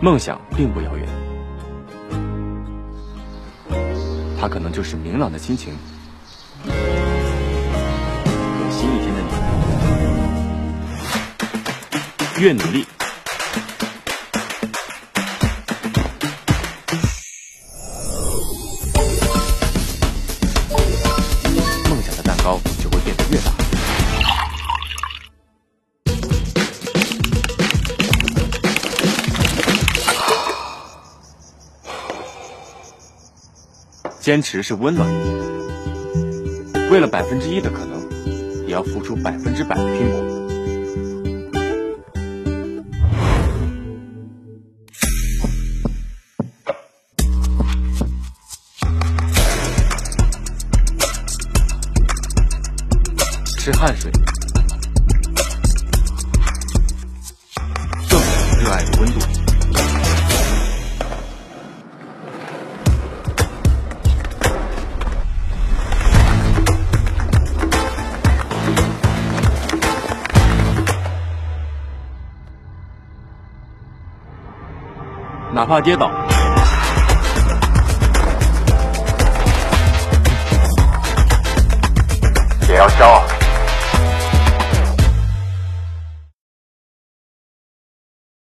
梦想并不遥远。它可能就是明朗的心情。新一天的你。越努力。坚持是温暖，为了百分之一的可能，也要付出百分之百的拼搏。是汗水，更热爱的温度。哪怕跌倒，也要骄傲。